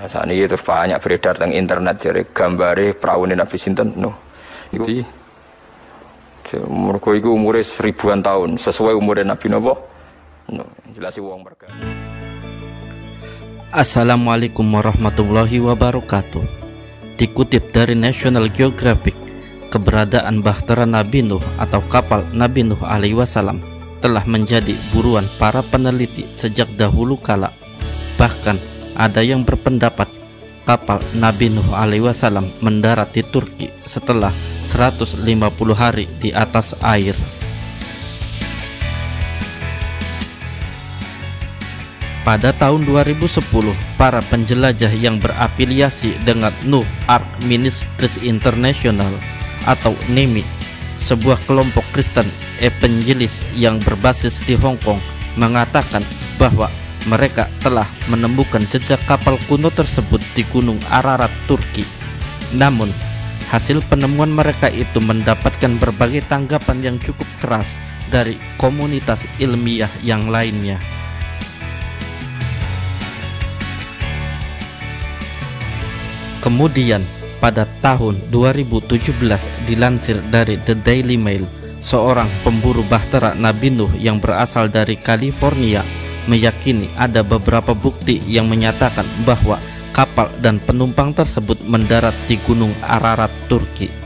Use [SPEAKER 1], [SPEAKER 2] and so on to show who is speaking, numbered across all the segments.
[SPEAKER 1] Nah, saat ini terus banyak beredar tentang internet jadi gambare perahu Nabi Sinten Nuh. Jadi mereka itu umurnya seribuan tahun sesuai umurnya Nabi Nuh. Nuh, jelas uang mereka.
[SPEAKER 2] Assalamualaikum warahmatullahi wabarakatuh. Dikutip dari National Geographic, keberadaan Bahtera Nabi Nuh atau kapal Nabi Nuh alaihi wasallam telah menjadi buruan para peneliti sejak dahulu kala. Bahkan ada yang berpendapat kapal Nabi Nuh alaihi wasallam mendarat di Turki setelah 150 hari di atas air. Pada tahun 2010, para penjelajah yang berafiliasi dengan Nuh Ark Ministries International atau NEMI, sebuah kelompok Kristen evangelis yang berbasis di Hong Kong, mengatakan bahwa mereka telah menemukan jejak kapal kuno tersebut di Gunung Ararat, Turki. Namun, hasil penemuan mereka itu mendapatkan berbagai tanggapan yang cukup keras dari komunitas ilmiah yang lainnya. Kemudian, pada tahun 2017 dilansir dari The Daily Mail, seorang pemburu bahtera Nabi Nuh yang berasal dari California meyakini ada beberapa bukti yang menyatakan bahwa kapal dan penumpang tersebut mendarat di Gunung Ararat, Turki.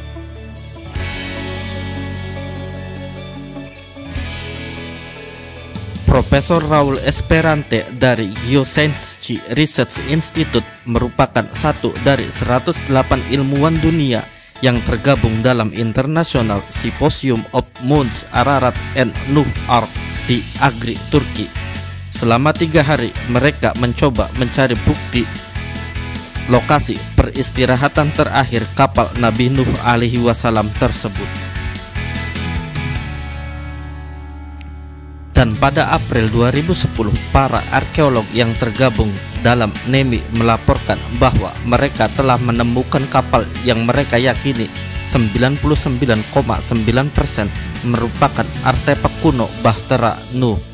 [SPEAKER 2] Profesor Raul Esperante dari Geoscience Research Institute merupakan satu dari 108 ilmuwan dunia yang tergabung dalam International Symposium of Moons Ararat and Nuh Ark di Agri, Turki Selama tiga hari mereka mencoba mencari bukti lokasi peristirahatan terakhir kapal Nabi Nuh alaihi wasallam tersebut. Dan pada April 2010, para arkeolog yang tergabung dalam NEMI melaporkan bahwa mereka telah menemukan kapal yang mereka yakini 99,9% merupakan artefak kuno Bahtera Nuh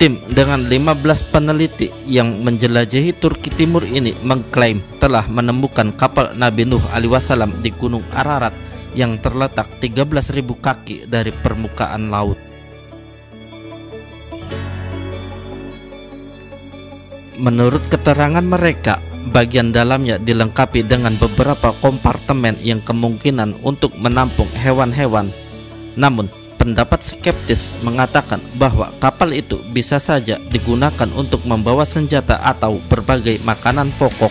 [SPEAKER 2] Tim dengan 15 peneliti yang menjelajahi Turki Timur ini mengklaim telah menemukan kapal Nabi Nuh alaihissalam di Gunung Ararat yang terletak 13.000 kaki dari permukaan laut. Menurut keterangan mereka, bagian dalamnya dilengkapi dengan beberapa kompartemen yang kemungkinan untuk menampung hewan-hewan. Namun, pendapat skeptis mengatakan bahwa kapal itu bisa saja digunakan untuk membawa senjata atau berbagai makanan pokok.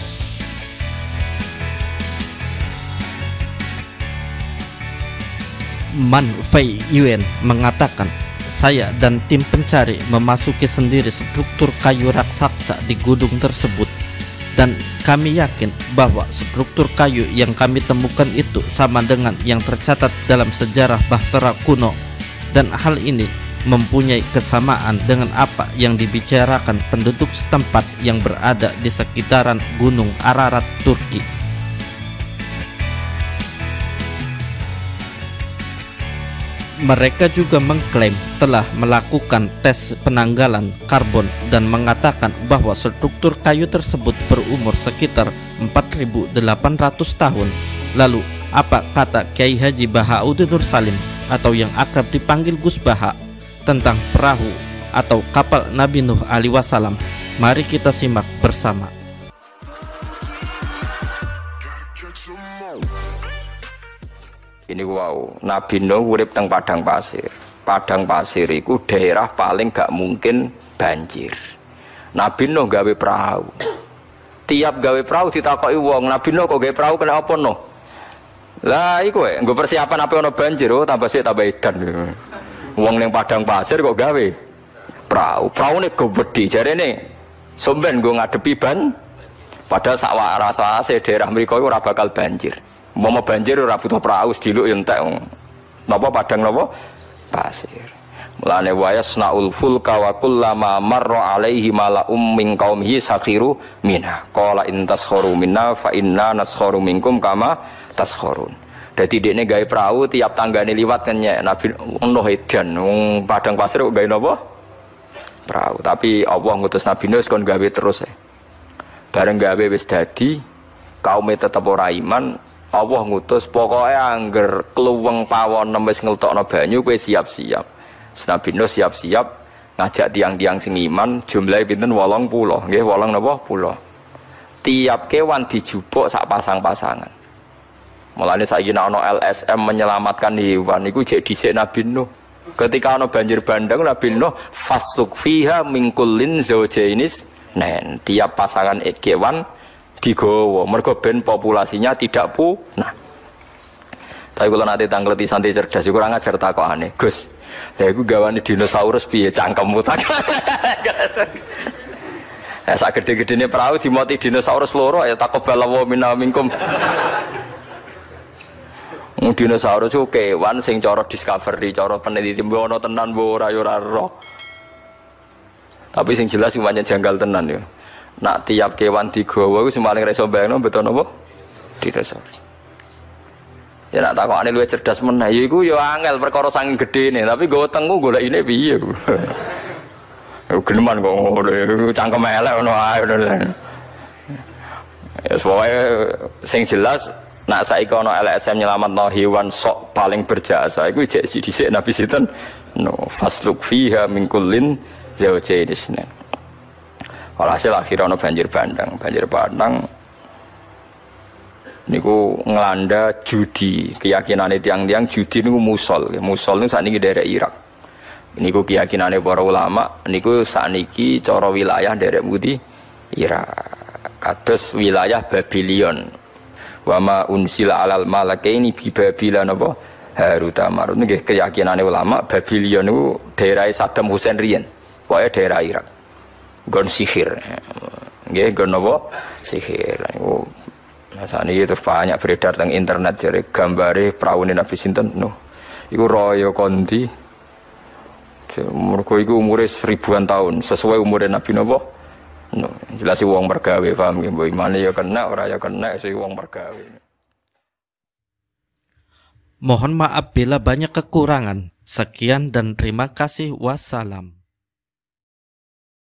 [SPEAKER 2] Man Fei Yuen mengatakan, saya dan tim pencari memasuki sendiri struktur kayu raksasa di gunung tersebut dan kami yakin bahwa struktur kayu yang kami temukan itu sama dengan yang tercatat dalam sejarah Bahtera kuno dan hal ini mempunyai kesamaan dengan apa yang dibicarakan penduduk setempat yang berada di sekitaran Gunung Ararat, Turki. Mereka juga mengklaim telah melakukan tes penanggalan karbon dan mengatakan bahwa struktur kayu tersebut berumur sekitar 4800 tahun. Lalu, apa kata Kiai Haji Bahauddin Nur Salim atau yang akrab dipanggil Gus Baha tentang perahu atau kapal Nabi Nuh alaihi wasallam. Mari kita simak bersama.
[SPEAKER 1] Ini wow, Nabi Nuh urip teng padang pasir. Padang pasir itu daerah paling gak mungkin banjir. Nabi Nuh gawe perahu. Tiap gawe perahu ditakoki wong, Nabi Nuh kok gawe perahu kenapa Nuh? Lah iku ya, gue persiapan apa ono banjir oh tambah sih tambah edan. Wong ning padang pasir kok gawe perahu. Perahu nih gue bedi jadi nih somben gue ngadepi ban. Padahal sawah rasa se daerah mereka itu bakal banjir. Mau mau banjir ora butuh perahu sediluk entek. Napa padang napa pasir. Mulane waya snaul fulka wa kullama marra alaihi mala'um min qaumihi sakhiru mina. Qala in taskharu minna fa inna naskharu minkum kama taskhorun. Jadi dia ini gaya perahu tiap tangga ini liwat kan ya Nabi Nuh edan, wong padang pasir kok nopo perahu. Tapi Allah ngutus Nabi Nuh kon gawe terus ya. Bareng gawe wis dadi kaume tetep ora iman, Allah ngutus pokoknya angger keluweng pawon wis ngeltokno banyu kowe siap-siap. Nabi Nuh siap-siap ngajak tiang-tiang sing iman jumlahe pinten? 80 nggih 8 napa? Pulau. Tiap kewan dijupuk sak pasang-pasangan. Mulane saiki ana LSM menyelamatkan hewan iku jek dhisik Nabi Nuh. Ketika ana banjir bandang Nabi Nuh fasluk fiha mingkulin zaujainis nen tiap pasangan kewan digowo mergo ben populasinya tidak punah. Tapi kalau nanti tanggleti santai cerdas kurang ajar aneh Gus ya aku gawani dinosaurus piye cangkemmu tak ya sak gede-gede ini perahu dimoti dinosaurus loro ya tak kebalawo minna minkum. Dinosaurus itu kewan sing coro discovery coro peneliti. Mbono tenan bo rayu raro tapi sing jelas semuanya janggal tenan ya. Nak tiap kewan digawa iku paling reso bayangno betul napa dinosaurus ya nak takokane luwih cerdas meneh. Ya iku ya angel perkara saking gedene. Tapi nggo tengku golek ini piye Geneman kok ngono, cangkem elek ngono ae. Ya pokoke sing jelas nak saiki ana LSM nyelametno hewan sok paling berjasa iku jek dhisik Nabi sinten? No fasluk fiha min kullin zawjaini Walhasil akhirnya banjir bandang, banjir bandang niku ngelanda judi keyakinan tiang-tiang judi niku musol. Musol niku saat ini daerah Irak. Niku keyakinan para ulama niku saat ini coro wilayah daerah Budi Irak. Kados wilayah Babylon wama unsila alal ini bi Babylon apa? Harut Marut niki keyakinan ulama Babylon niku daerah Saddam Hussein riyen pokoknya daerah Irak. Gon sihir. Nggih gon apa? Sihir niku Masane itu banyak beredar tentang internet jadi gambare praune Nabi sinten Nuh. Iku royo kondi. Mergo iku umure ribuan tahun, sesuai umure Nabi Nuh. Nuh, jelas wong mergawe paham nggih, mbok ya kena ora ya kena sing wong mergawe.
[SPEAKER 2] Mohon maaf bila banyak kekurangan. Sekian dan terima kasih. Wassalam.